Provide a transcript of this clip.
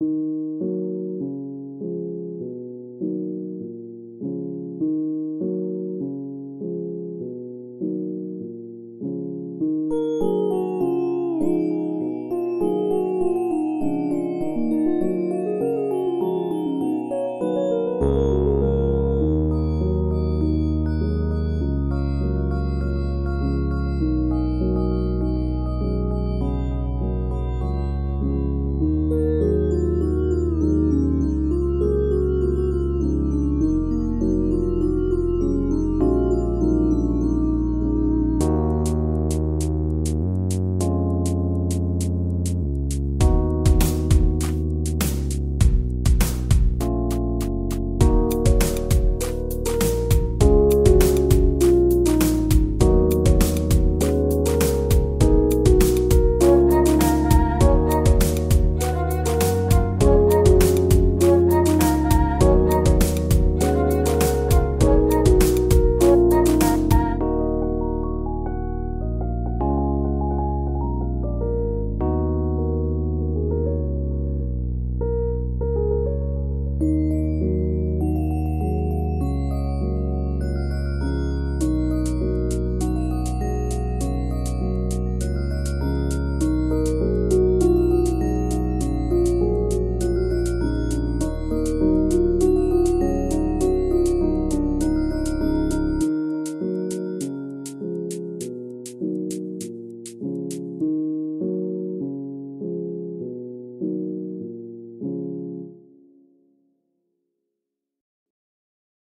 you